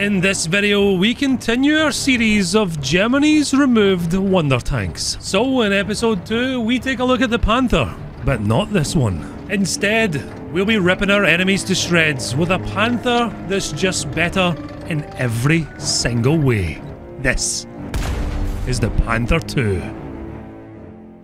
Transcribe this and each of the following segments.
In this video, we continue our series of Germany's removed wonder tanks. So, in episode 2, we take a look at the Panther, but not this one. Instead, we'll be ripping our enemies to shreds with a Panther that's just better in every single way. This is the Panther 2.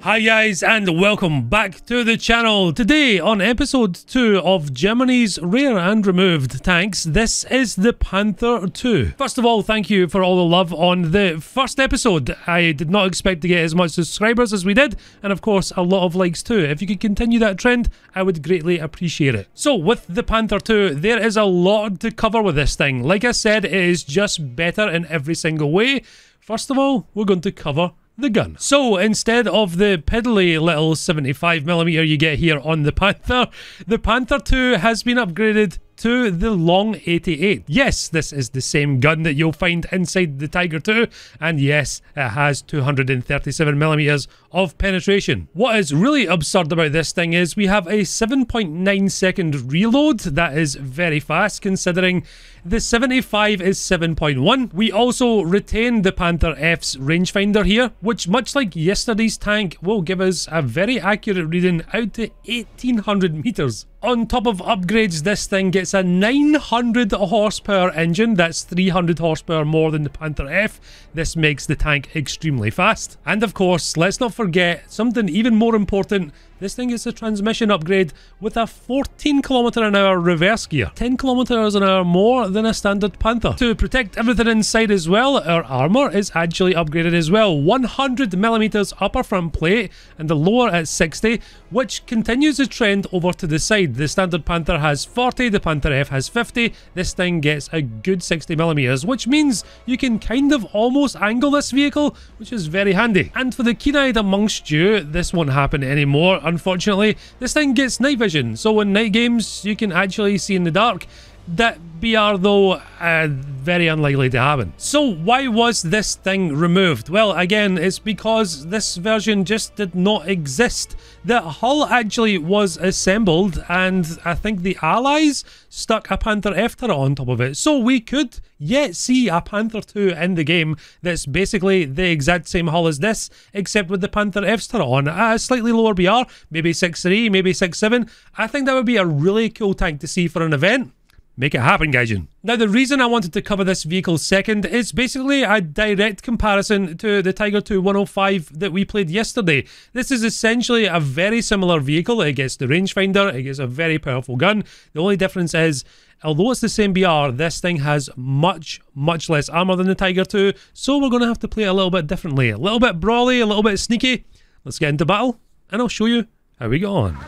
Hi guys and welcome back to the channel. Today on episode 2 of Germany's rare and removed tanks, this is the Panther 2. First of all, thank you for all the love on the first episode. I did not expect to get as much subscribers as we did and of course a lot of likes too. If you could continue that trend, I would greatly appreciate it. So with the Panther 2, there is a lot to cover with this thing. Like I said, it is just better in every single way. First of all, we're going to cover the gun. So instead of the piddly little 75mm you get here on the Panther, the Panther 2 has been upgraded to the Long 88. Yes, this is the same gun that you'll find inside the Tiger 2, and yes, it has 237mm of penetration. What is really absurd about this thing is we have a 7.9 second reload. That is very fast considering the 75 is 7.1. We also retain the Panther F's rangefinder here, which much like yesterday's tank will give us a very accurate reading out to 1800 meters. On top of upgrades, this thing gets a 900 horsepower engine. That's 300 horsepower more than the Panther F. This makes the tank extremely fast. And of course, let's not forget something even more important this thing is a transmission upgrade with a 14 km an hour reverse gear, 10 km an hour more than a standard Panther. To protect everything inside as well, our armour is actually upgraded as well. 100mm upper front plate and the lower at 60, which continues the trend over to the side. The standard Panther has 40, the Panther F has 50. This thing gets a good 60mm, which means you can kind of almost angle this vehicle, which is very handy. And for the keen-eyed amongst you, this won't happen anymore unfortunately. This thing gets night vision, so in night games you can actually see in the dark. That BR though, uh, very unlikely to happen. So why was this thing removed? Well, again, it's because this version just did not exist. The hull actually was assembled and I think the Allies stuck a Panther F turret on top of it. So we could yet see a Panther 2 in the game that's basically the exact same hull as this, except with the Panther F turret on a slightly lower BR, maybe 6.3, maybe 6.7. I think that would be a really cool tank to see for an event. Make it happen, Gaijin. Now, the reason I wanted to cover this vehicle second is basically a direct comparison to the Tiger 2 105 that we played yesterday. This is essentially a very similar vehicle. It gets the rangefinder, it gets a very powerful gun. The only difference is, although it's the same BR, this thing has much, much less armor than the Tiger 2, so we're going to have to play it a little bit differently. A little bit brawly, a little bit sneaky. Let's get into battle, and I'll show you how we go on.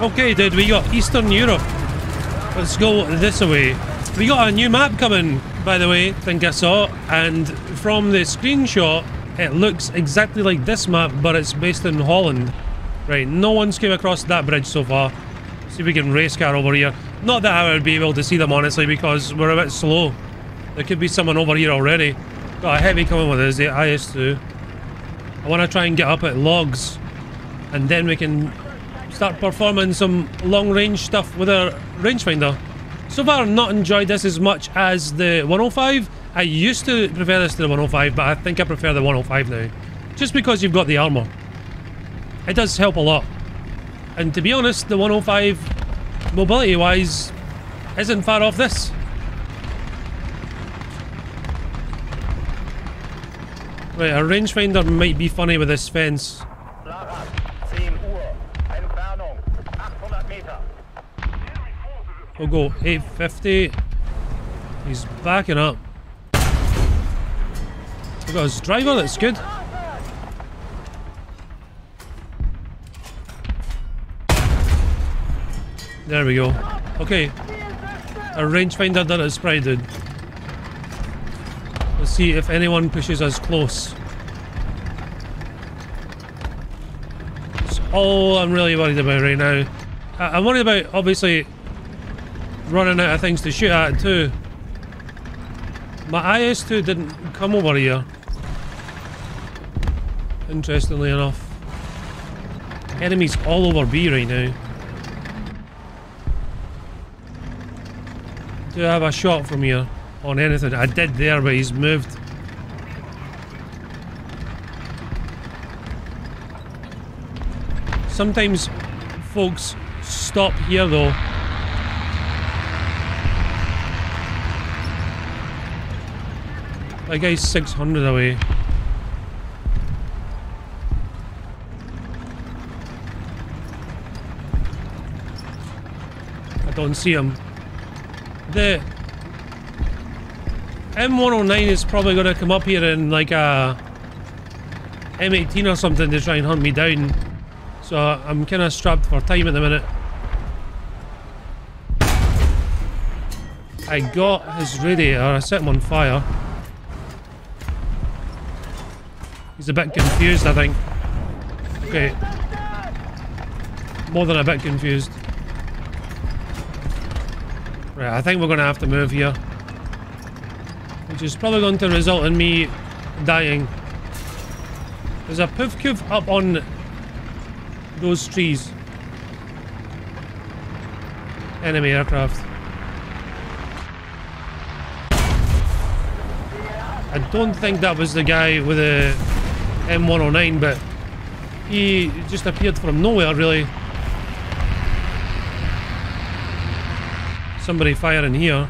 Okay, dude, we got Eastern Europe. Let's go this way. We got a new map coming, by the way, think I saw, and from the screenshot, it looks exactly like this map, but it's based in Holland. Right, no one's came across that bridge so far. See if we can race car over here. Not that I would be able to see them, honestly, because we're a bit slow. There could be someone over here already. Got a heavy coming with us, the IS-2. I want to try and get up at logs, and then we can start performing some long-range stuff with our rangefinder. So far, I've not enjoyed this as much as the 105. I used to prefer this to the 105, but I think I prefer the 105 now. Just because you've got the armour. It does help a lot. And to be honest, the 105, mobility-wise, isn't far off this. Right, a rangefinder might be funny with this fence. We'll go 850. He's backing up. We've got his driver, that's good. There we go. Okay. Our rangefinder done its pride. Let's see if anyone pushes us close. That's all I'm really worried about right now. I'm worried about, obviously, running out of things to shoot at too. My IS-2 didn't come over here. Interestingly enough. Enemies all over B right now. Do I have a shot from here? on anything. I did there, but he's moved. Sometimes folks stop here though. That guy's 600 away. I don't see him. The M109 is probably going to come up here in like a M18 or something to try and hunt me down. So I'm kind of strapped for time at the minute. I got his radiator, I set him on fire. A bit confused, I think. Okay. More than a bit confused. Right, I think we're going to have to move here. Which is probably going to result in me dying. There's a poof coof up on those trees. Enemy aircraft. I don't think that was the guy with the M109, but he just appeared from nowhere, really. Somebody firing here.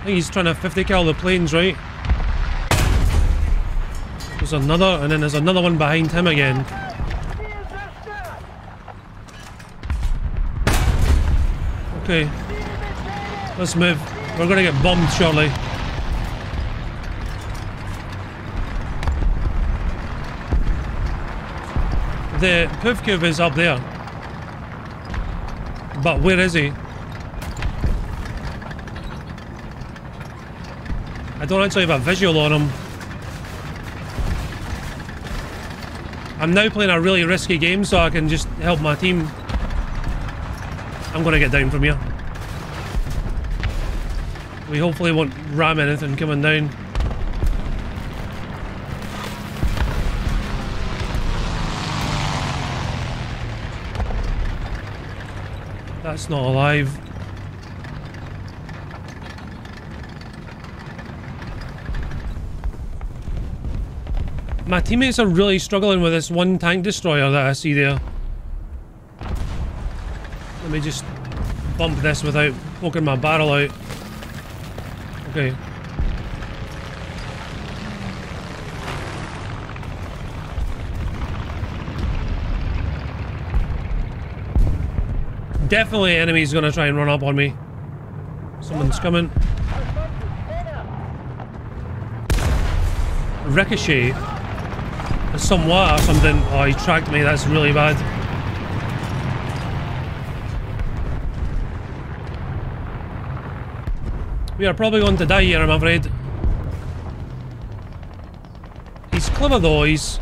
I think he's trying to 50 cal the planes, right? There's another, and then there's another one behind him again. Okay. Let's move. We're gonna get bombed shortly. The poof cube is up there. But where is he? I don't actually have a visual on him. I'm now playing a really risky game so I can just help my team I'm gonna get down from here. We hopefully won't ram anything coming down. That's not alive. My teammates are really struggling with this one tank destroyer that I see there. Let me just bump this without poking my barrel out. Okay. Definitely enemies gonna try and run up on me. Someone's coming. Ricochet. Some water or something. Oh, he tracked me. That's really bad. We are probably going to die here, I'm afraid. He's clever though, he's...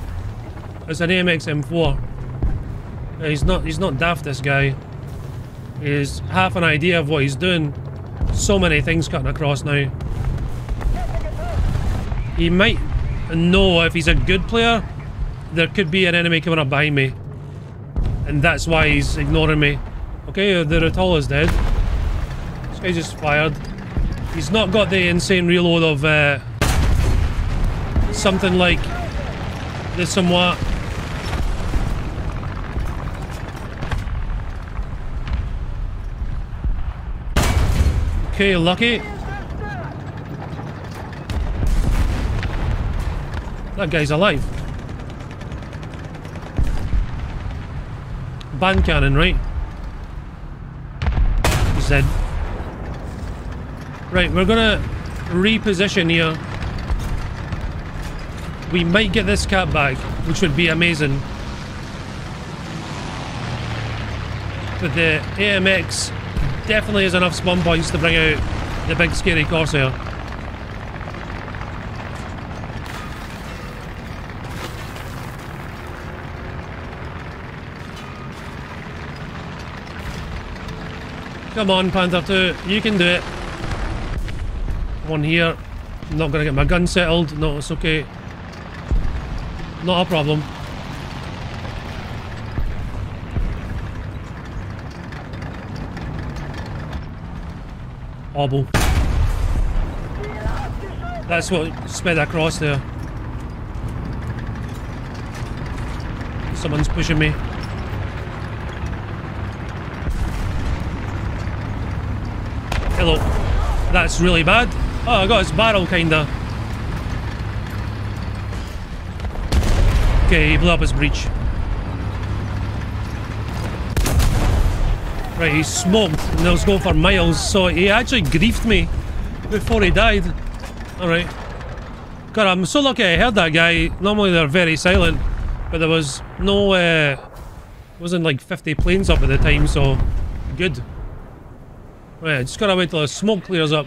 It's an AMX M4. He's not, he's not daft, this guy. Has half an idea of what he's doing. So many things cutting across now. He might know if he's a good player, there could be an enemy coming up behind me. And that's why he's ignoring me. Okay, the Rotol is dead. This guy just fired. He's not got the insane reload of uh, something like the somewhat Okay, lucky. That guy's alive. Bandkanon, right? He's dead. Right, we're gonna reposition here. We might get this cat back, which would be amazing. But the AMX definitely is enough spawn points to bring out the big scary Corsair. Come on, Panther 2, you can do it. One here. I'm not going to get my gun settled. No, it's okay. Not a problem. That's what sped across there. Someone's pushing me. Hello. That's really bad. Oh, I got his barrel, kinda. Okay, he blew up his breech. Right, he smoked and I was going for miles, so he actually griefed me before he died. Alright. God, I'm so lucky I heard that guy. Normally they're very silent, but there was no, uh, wasn't like 50 planes up at the time, so good. Right, just gotta wait till the smoke clears up.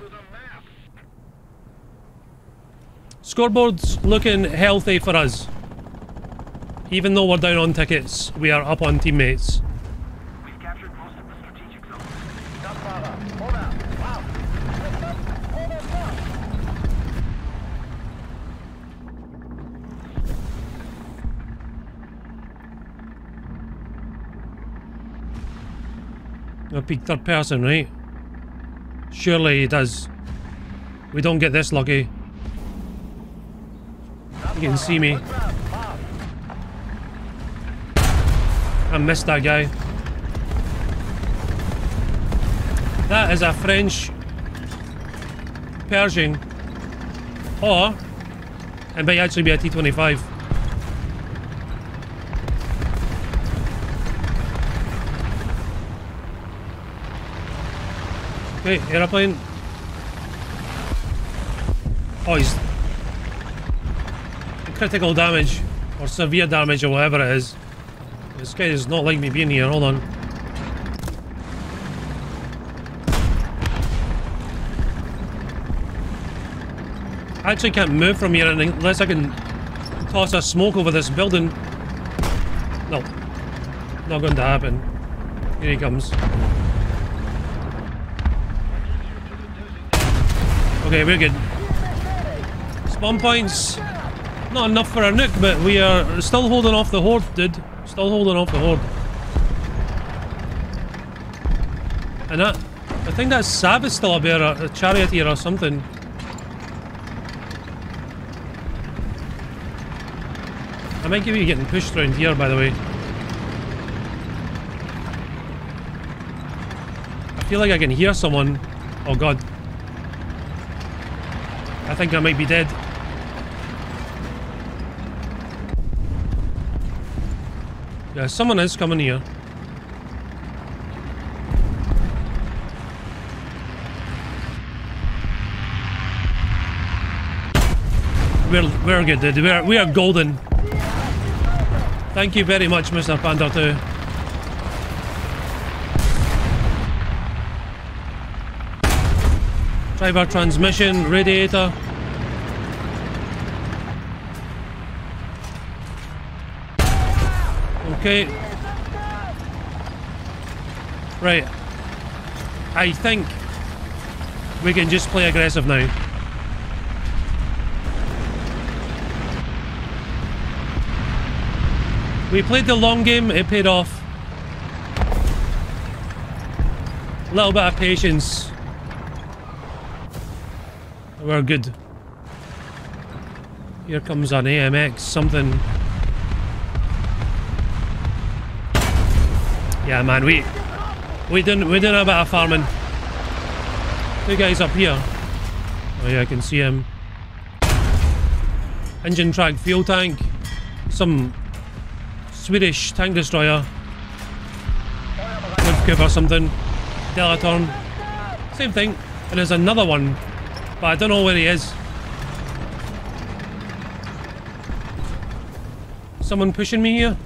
Scoreboard's looking healthy for us. Even though we're down on tickets, we are up on teammates. A peak third person, right? Surely it does. We don't get this lucky. You can see me. I missed that guy. That is a French Pershing. Or it might actually be a T-25. Okay, airplane. Oh, he's critical damage or severe damage or whatever it is. This guy does not like me being here. Hold on. I actually can't move from here unless I can toss a smoke over this building. No. Not going to happen. Here he comes. Okay, we're good. Spawn points. Not enough for a nuke, but we are still holding off the horde, dude. Still holding off the horde. And that... I think that Sab is still up there, a, charioteer or something. I might you getting pushed around here, by the way. I feel like I can hear someone. Oh god. I think I might be dead. Yeah, someone is coming here. We're, we're good, dude. We're, we are golden. Thank you very much, Mr. Panda 2. Driver transmission, radiator. Okay. Right. I think we can just play aggressive now. We played the long game, it paid off. A little bit of patience. We're good. Here comes an AMX, something. Yeah, man, we we didn't we have a bit of farming. Two guys up here. Oh yeah, I can see him. Engine track fuel tank. Some Swedish tank destroyer. Woodcoop or something. Delatorn. Same thing. And there's another one. But I don't know where he is. Someone pushing me here?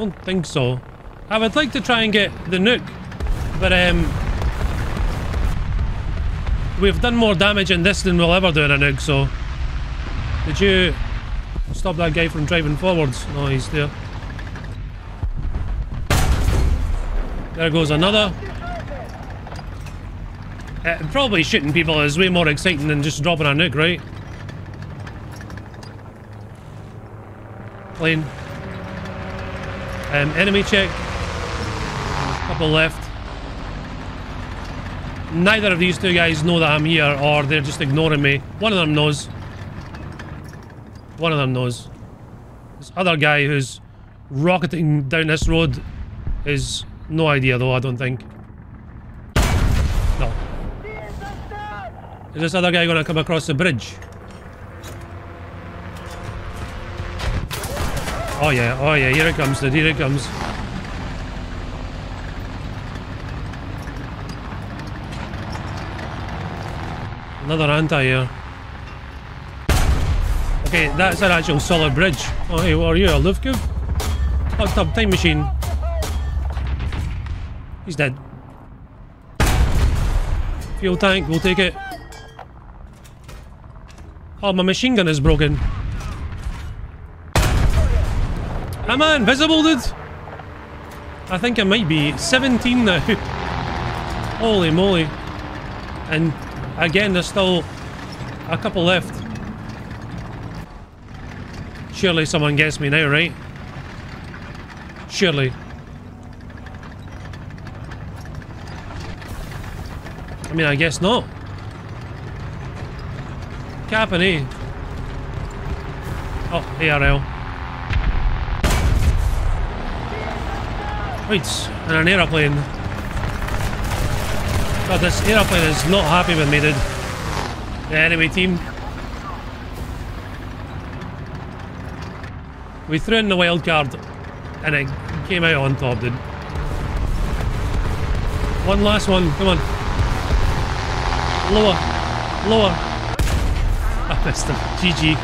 Don't think so. I would like to try and get the nuke, but um, we've done more damage in this than we'll ever do in a nuke, so... Did you stop that guy from driving forwards? No, he's there. There goes another. Uh, probably shooting people is way more exciting than just dropping a nuke, right? Plane. Um, enemy check. Couple left. Neither of these two guys know that I'm here or they're just ignoring me. One of them knows. One of them knows. This other guy who's rocketing down this road is no idea though, I don't think. No. Is this other guy gonna come across the bridge? Oh yeah, oh yeah, here it comes, dude, here it comes. Another anti-air. Okay, that's an actual solid bridge. Oh hey, what are you, a Lufkub? Hot tub time machine. He's dead. Fuel tank, we'll take it. Oh, my machine gun is broken. Am I invisible, dude? I think I might be. 17 now. Holy moly. And again, there's still a couple left. Surely someone gets me now, right? Surely. I mean, I guess not. Captain, eh? Oh, ARL. Right, and an aeroplane. God, this aeroplane is not happy with me, dude. Anyway, team. We threw in the wild card, and it came out on top, dude. One last one, come on. Lower, lower. I missed him. GG.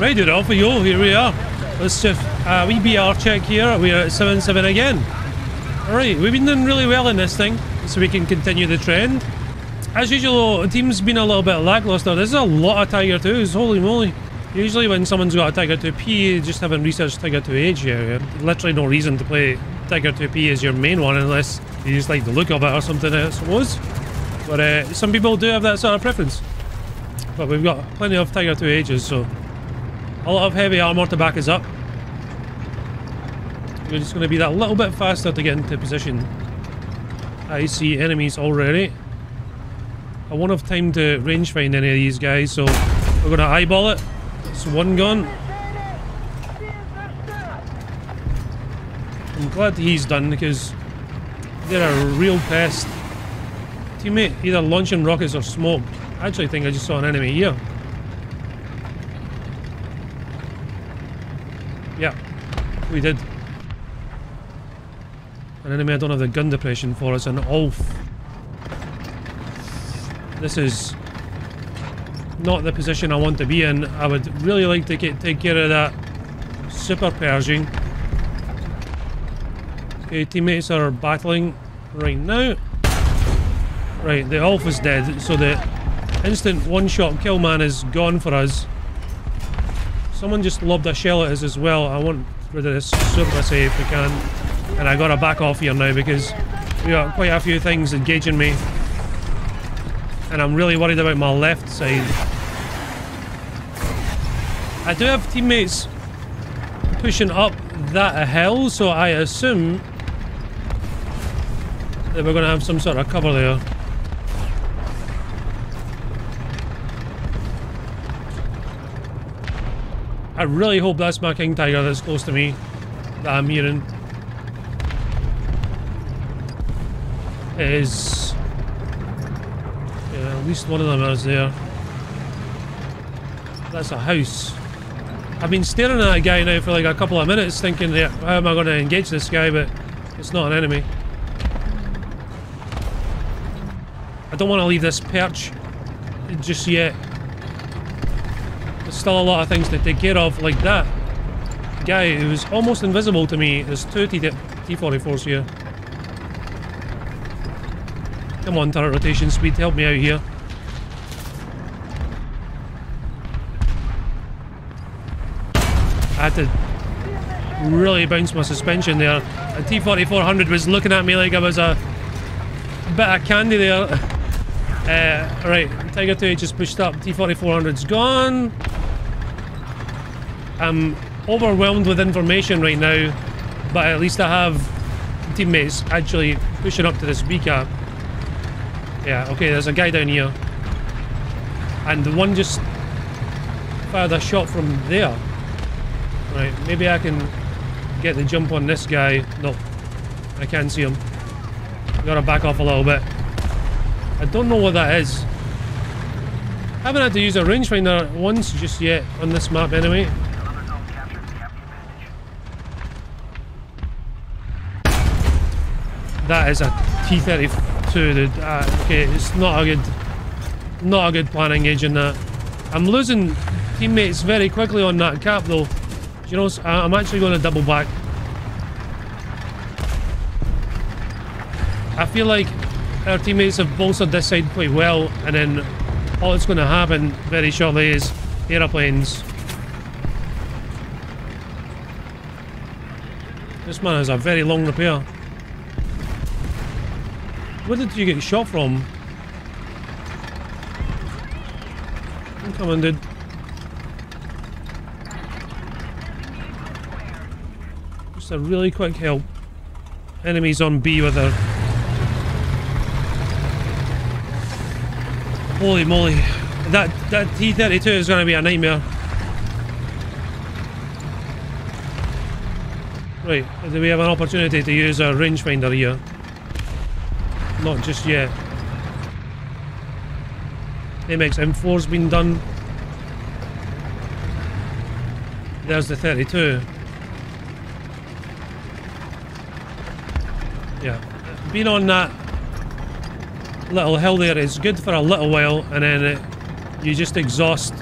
Right, dude, off we go. Here we are. Let's just uh, wee BR check here. We're at 7-7 again. Alright, we've been doing really well in this thing, so we can continue the trend. As usual, the team's been a little bit lackluster. This is a lot of Tiger 2s, holy moly. Usually when someone's got a Tiger 2P, you just haven't researched Tiger 2H here. Literally no reason to play Tiger 2P as your main one unless you just like the look of it or something, I suppose. But uh, some people do have that sort of preference. But we've got plenty of Tiger 2Hs, so a lot of heavy armor to back us up. We're just going to be that little bit faster to get into position. I see enemies already. I won't have time to range find any of these guys, so we're going to eyeball it. It's one gun. I'm glad he's done because they're a real pest. Teammate either launching rockets or smoke. I actually think I just saw an enemy here. Yeah, we did. An enemy I don't have the gun depression for is an Ulf. This is not the position I want to be in. I would really like to get take care of that super Pershing. Okay, teammates are battling right now. Right, the Ulf is dead, so the instant one-shot kill man is gone for us. Someone just lobbed a shell at us as well. I want rid of this super safe if we can. And I gotta back off here now because we got quite a few things engaging me. And I'm really worried about my left side. I do have teammates pushing up that hill, so I assume that we're to have some sort of cover there. I really hope that's my King Tiger that's close to me that I'm hearing. Is... Yeah, at least one of them is there. That's a house. I've been staring at a guy now for like a couple of minutes thinking, yeah, how am I going to engage this guy, but it's not an enemy. I don't want to leave this perch just yet. There's still a lot of things to take care of, like that. guy who was almost invisible to me. There's two T-44s here. Come on, turret rotation speed, help me out here. I had to really bounce my suspension there. A T-4400 was looking at me like I was a bit of candy there. Uh, right, Tiger 2 just pushed up. T-4400's gone. I'm overwhelmed with information right now, but at least I have teammates actually pushing up to this beacon. Yeah, okay, there's a guy down here. And the one just fired a shot from there. Right, maybe I can get the jump on this guy. No, I can't see him. Gotta back off a little bit. I don't know what that is. I haven't had to use a rangefinder once just yet on this map anyway. That is a T-32, dude. Uh, okay, it's not a good, not a good plan engaging that. I'm losing teammates very quickly on that cap though. You know, I'm actually going to double back. I feel like our teammates have bolstered this side quite well, and then all that's going to happen very shortly is aeroplanes. This man has a very long repair. Where did you get shot from? I'm coming, dude. Just a really quick help. Enemies on B with her. Holy moly. That that T-32 is going to be a nightmare. Right, do we have an opportunity to use our rangefinder here? Not just yet. AMX M4's been done. There's the 32. Yeah. been on that little hill there is good for a little while and then it, you just exhaust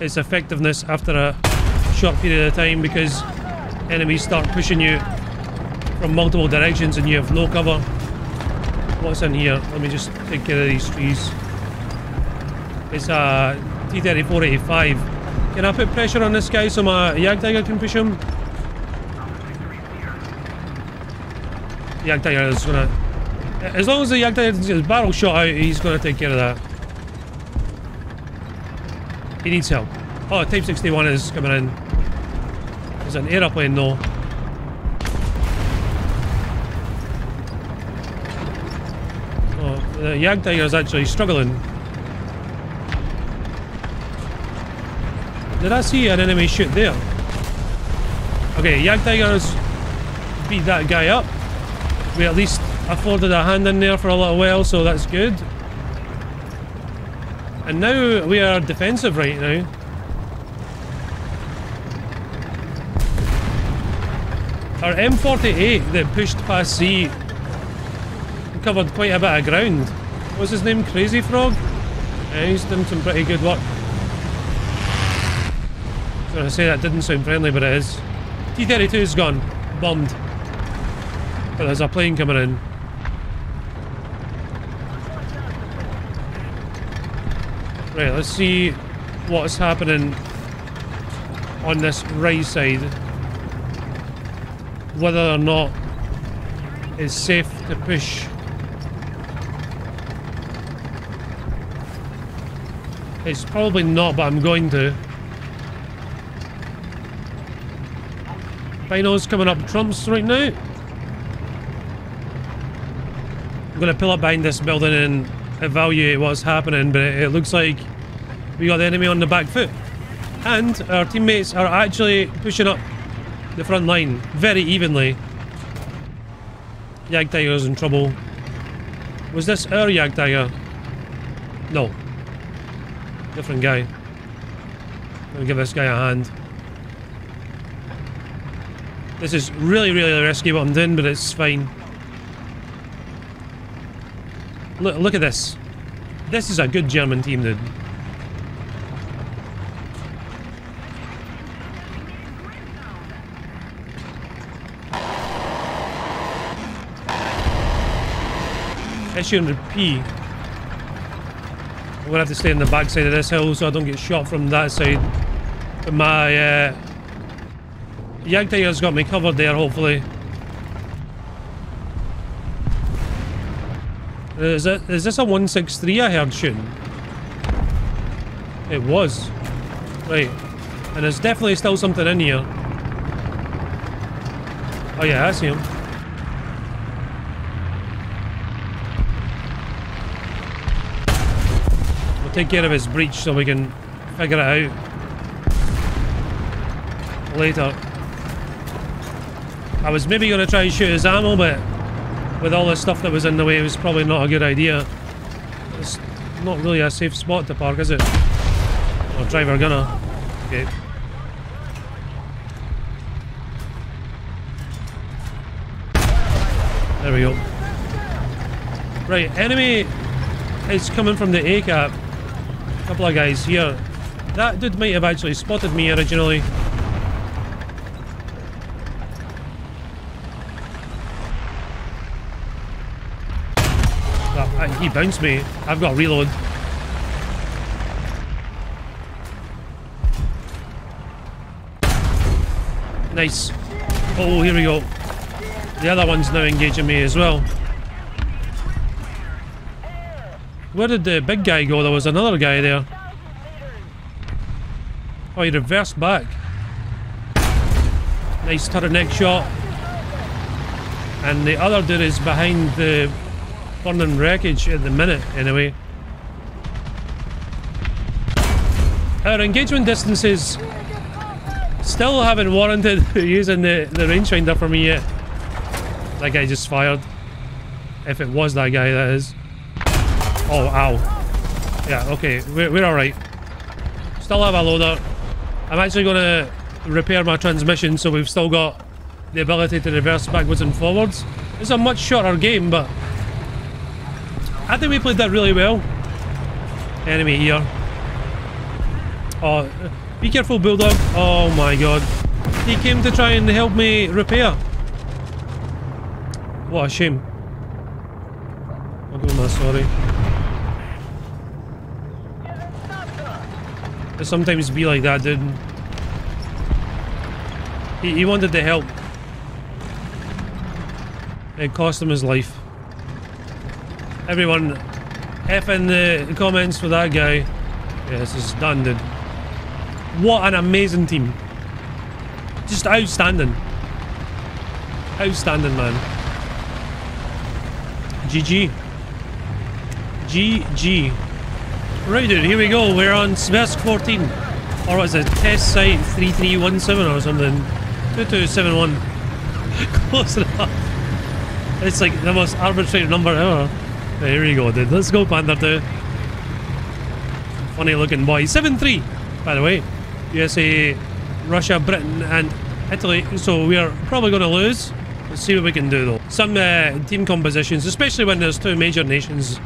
its effectiveness after a short period of time because enemies start pushing you from multiple directions and you have no cover. What's in here? Let me just take care of these trees. It's a T-3485. Can I put pressure on this guy so my Jagdtiger can push him? Jagdtiger is gonna as long as the Jagdtiger gets his barrel shot out, he's to take care of that. He needs help. Oh, Type 61 is coming in. There's an aeroplane though. Oh, Uh, the Jagdtiger is actually struggling. Did I see an enemy shoot there? Okay, Jagdtiger's beat that guy up. We at least afforded a hand in there for a little while, so that's good. And now we are defensive right now. Our M48 that pushed past C covered quite a bit of ground. What's his name? Crazy Frog? Yeah, he's done some pretty good work. I was going to say that didn't sound friendly, but it is. T-32's gone. Bombed. But there's a plane coming in. Right, let's see what's happening on this right side. Whether or not it's safe to push. It's probably not, but I'm going to. Bino's coming up trumps right now. I'm going to pull up behind this building and evaluate what's happening, but it, it looks like we got the enemy on the back foot. And our teammates are actually pushing up the front line very evenly. Jagdtiger's in trouble. Was this our Jagdtiger? No. Different guy. Gonna give this guy a hand. This is really, really risky what I'm doing, but it's fine. Look, look at this. This is a good German team, dude. SU-100P. Gonna have to stay on the back side of this hill so I don't get shot from that side. But my uh, Jagdtiger's got me covered there, hopefully. Is, it, is this a 163 I heard shooting? It was. Right. And there's definitely still something in here. Oh yeah, I see him. Take care of his breach so we can figure it out later. I was maybe going to try and shoot his ammo, but with all the stuff that was in the way, it was probably not a good idea. It's not really a safe spot to park, is it? Oh, driver gonna. Okay. There we go. Right, enemy is coming from the A-cap. Couple of guys here. That dude might have actually spotted me originally. Uh, he bounced me. I've got a reload. Nice. Oh, here we go. The other one's now engaging me as well. Where did the big guy go? There was another guy there. Oh, he reversed back. Nice turret neck shot. And the other dude is behind the burning wreckage at the minute, anyway. Our engagement distances still haven't warranted using the, the rangefinder for me yet. That guy just fired. If it was that guy, that is. Oh, ow. Yeah, okay, we're, we're alright. Still have a loader. I'm actually going to repair my transmission so we've still got the ability to reverse backwards and forwards. It's a much shorter game, but I think we played that really well. Enemy here. Oh, be careful, Bulldog. Oh my god. He came to try and help me repair. What a shame. I'll give him a sorry. It sometimes be like that, dude. He, he wanted to help. It cost him his life. Everyone, F in the comments for that guy. Yeah, this is done, dude. What an amazing team. Just outstanding. Outstanding, man. GG. GG. Right, dude, here we go. We're on Sversk 14. Or was it test site 3317 or something? 2271. Close enough. It's like the most arbitrary number ever. Here we go, dude. Let's go, Panther 2. Funny looking boy. 7-3, by the way. USA, Russia, Britain, and Italy. So we are probably going to lose. Let's see what we can do though. Some uh, team compositions, especially when there's two major nations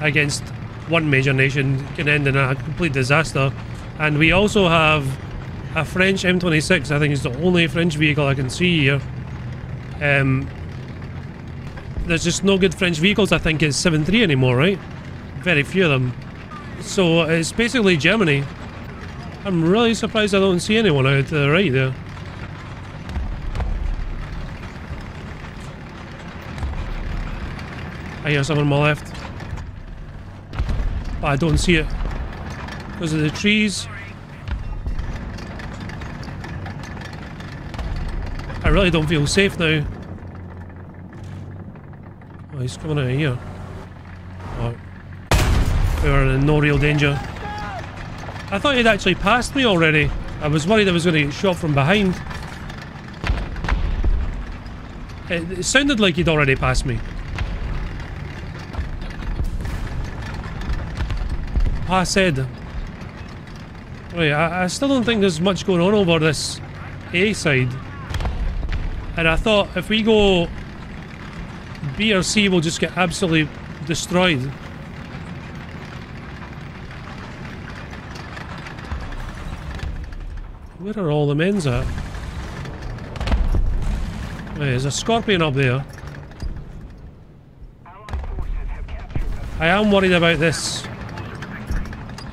against one major nation, can end in a complete disaster. And we also have a French M26. I think it's the only French vehicle I can see here. Um, there's just no good French vehicles. I think it's 7.3 anymore, right? Very few of them. So it's basically Germany. I'm really surprised I don't see anyone out to the right there. I hear someone on my left. But I don't see it. Because of the trees. I really don't feel safe now. Oh, he's coming out of here. Oh. We are in no real danger. I thought he'd actually passed me already. I was worried I was going to get shot from behind. It, it sounded like he'd already passed me. I said. Wait, I, I still don't think there's much going on over this A side. And I thought if we go B or C, we'll just get absolutely destroyed. Where are all the men's at? Wait, there's a scorpion up there. I am worried about this.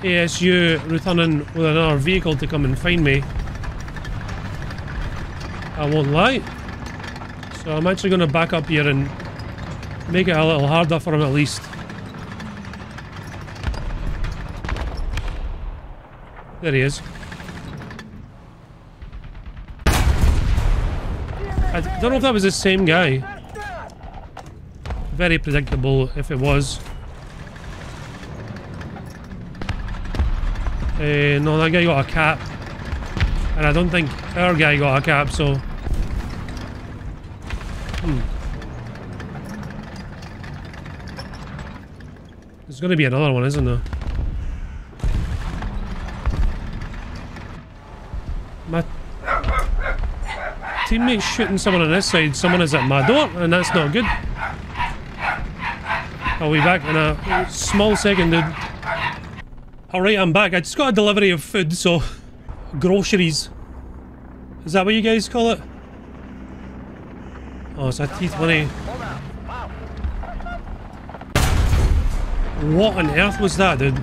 ASU returning with another vehicle to come and find me. I won't lie. So I'm actually going to back up here and make it a little harder for him at least. There he is. I don't know if that was the same guy. Very predictable if it was. Uh, no, that guy got a cap. And I don't think our guy got a cap, so... Hmm. There's going to be another one, isn't there? My teammate's shooting someone on this side, someone is at my door, and that's not good. I'll be back in a small second, dude. Alright, I'm back. I just got a delivery of food, so... Groceries. Is that what you guys call it? Oh, it's a T20. What on earth was that, dude?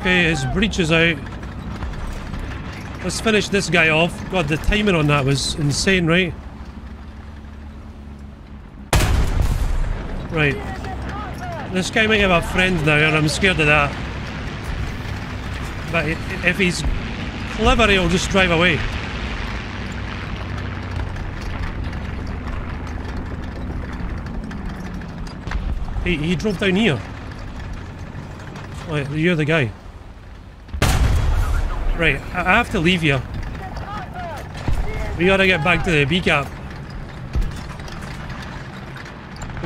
Okay, his breech is out. Let's finish this guy off. God, the timing on that was insane, right? Right. This guy might have a friend now, and I'm scared of that. But if he's clever, he'll just drive away. He, he drove down here. Oh, you're the guy. Right, I have to leave you. We gotta get back to the B cap.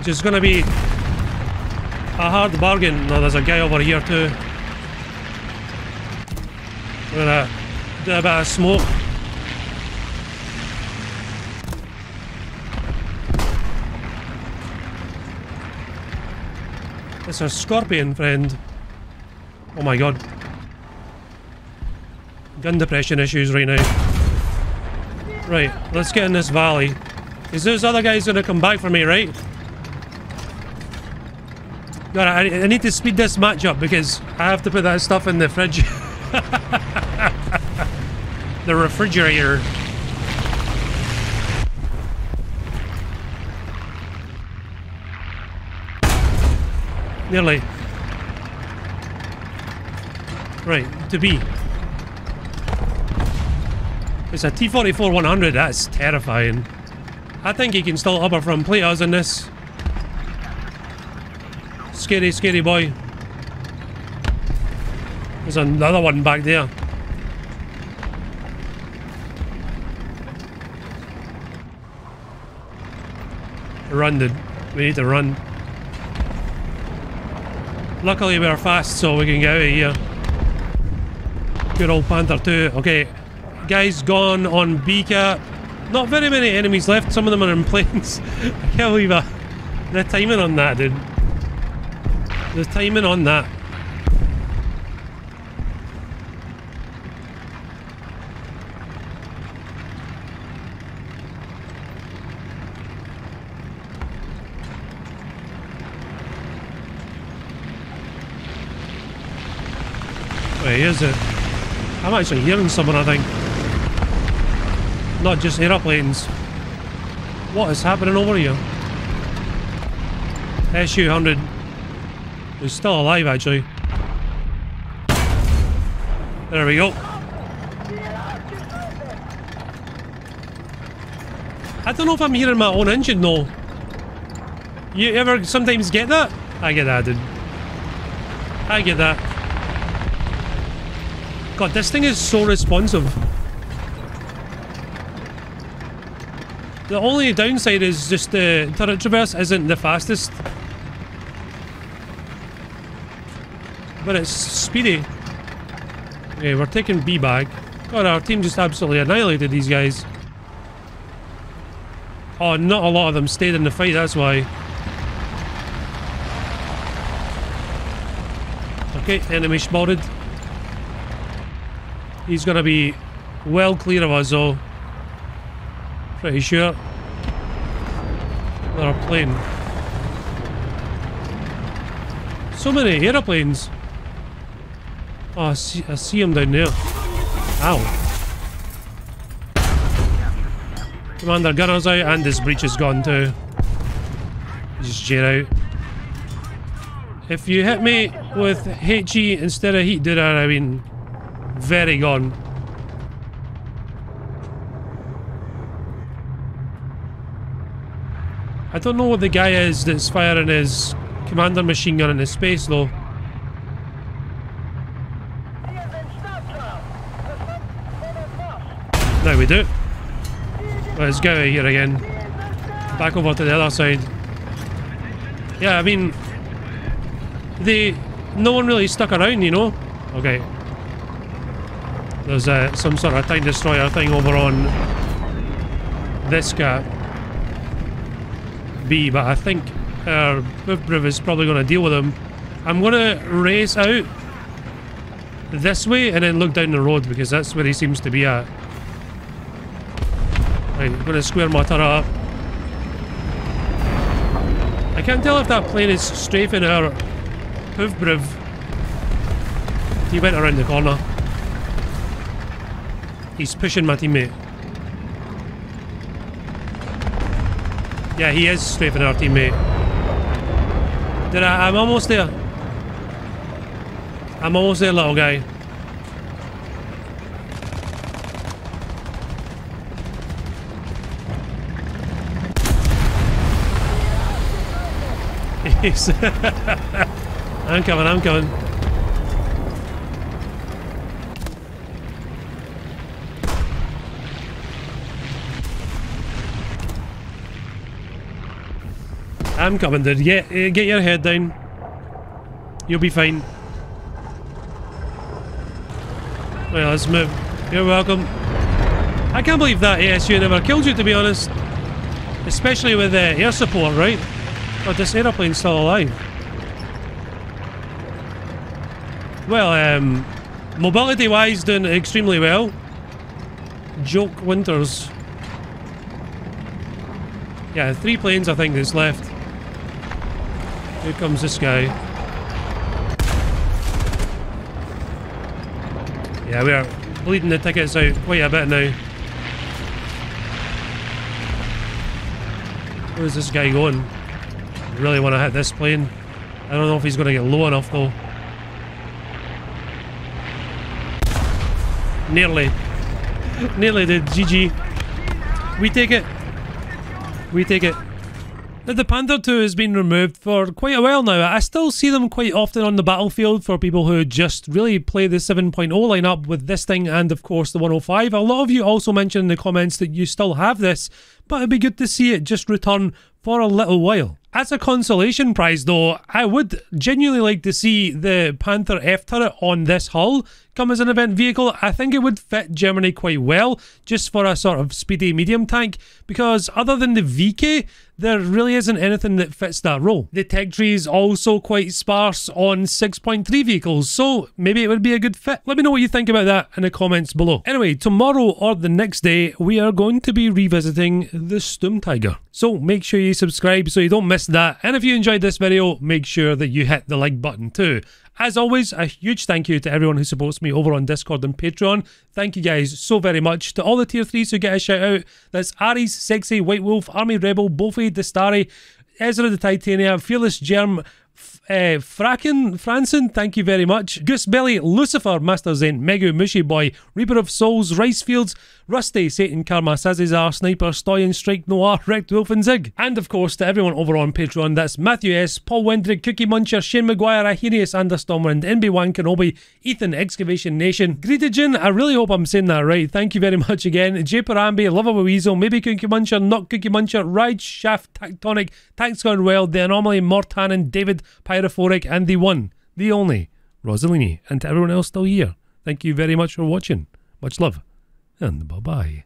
Which is gonna be a hard bargain. No, there's a guy over here too. We're gonna do a bit of smoke. It's a scorpion, friend. Oh my god. Gun depression issues right now. Right, let's get in this valley. Is this other guy's gonna come back for me, right? I, I need to speed this match up because I have to put that stuff in the fridge. the refrigerator. Nearly. Right, to be. It's a T-44 100, that's terrifying. I think he can still upper from plate us in this. Scary, scary boy. There's another one back there. Run, dude. We need to run. Luckily we're fast so we can get out of here. Good old Panther 2. Okay, guys gone on B-cap. Not very many enemies left. Some of them are in planes. I can't believe that. The timing on that, dude. The timing on that. Wait, is it? I'm actually hearing someone, I think. Not just aeroplanes. What is happening over here? SU-100 is still alive, actually. There we go. I don't know if I'm hearing my own engine, though. You ever sometimes get that? I get that, dude. I get that. God, this thing is so responsive. The only downside is just the turret traverse isn't the fastest. But it's speedy. Okay, we're taking B bag. God, our team just absolutely annihilated these guys. Oh, not a lot of them stayed in the fight, that's why. Okay, enemy spotted. He's to be well clear of us though. Pretty sure. Another plane. So many aeroplanes. Oh, I see, I see him down there. Ow. Commander gunner's out and his breech is gone too. Just jet out. If you hit me with HE instead of heat did I mean very gone. I don't know what the guy is that's firing his commander machine gun into space though. Now we do. Let's go here again. Back over to the other side. Yeah, I mean, they, no one really stuck around, you know? Okay. There's uh, some sort of tank destroyer thing over on this guy. B, but I think our Bivbriv is probably going to deal with him. I'm going to race out this way and then look down the road because that's where he seems to be at. I'm to square my up. I can't tell if that plane is strafing our Hoofbriv. He went around the corner. He's pushing my teammate. Yeah, he is strafing our teammate. Did I? I'm almost there. I'm almost there, little guy. I'm coming, I'm coming. I'm coming, dude. Get, uh, get your head down. You'll be fine. Well, let's move. You're welcome. I can't believe that ASU never killed you, to be honest. Especially with uh, air support, right? Oh, this aeroplane's still alive. Well, um, mobility-wise, doing extremely well. Joke Winters. Yeah, three planes I think that's left. Here comes this guy. Yeah, we are bleeding the tickets out quite a bit now. Where's this guy going? Really want to hit this plane. I don't know if he's going to get low enough though. Nearly. Nearly did. GG. We take it. We take it. The Panther 2 has been removed for quite a while now. I still see them quite often on the battlefield for people who just really play the 7.0 lineup with this thing and of course the 105. A lot of you also mentioned in the comments that you still have this, but it'd be good to see it just return for a little while. As a consolation prize though, I would genuinely like to see the Panther F turret on this hull come as an event vehicle. I think it would fit Germany quite well, just for a sort of speedy medium tank, because other than the VK, there really isn't anything that fits that role. The tech tree is also quite sparse on 6.3 vehicles, so maybe it would be a good fit. Let me know what you think about that in the comments below. Anyway, tomorrow or the next day, we are going to be revisiting the Sturm Tiger. So make sure you subscribe so you don't miss that. And if you enjoyed this video, make sure that you hit the like button too. As always, a huge thank you to everyone who supports me over on Discord and Patreon. Thank you guys so very much. To all the tier 3s who get a shout out, that's Aries, Sexy, White Wolf, Army Rebel, Bofi, Destari, Ezra the Titania, Fearless Germ, uh, Fraken, Franson, thank you very much. Goose Belly, Lucifer, Master Zen, Megu, Mushy Boy, Reaper of Souls, Rice Fields, Rusty, Satan, Karma, Sazizar, Sniper, Stoyan, Strike, Noir, Wrecked Wolf, and Zig. And of course, to everyone over on Patreon, that's Matthew S., Paul Wendrick, Cookie Muncher, Shane Maguire, Ahinius, Understormer, and NB1 Kenobi, Ethan, Excavation Nation, Greedijin, I really hope I'm saying that right. Thank you very much again. J. Parambi, Love of Weasel, Maybe Cookie Muncher, Not Cookie Muncher, Ride, Shaft, Tactonic, Tanks Gone Well, The Anomaly, Mortanen, David, Pyrophoric, and the one, the only, Rosalini. And to everyone else still here, thank you very much for watching. Much love, and bye-bye.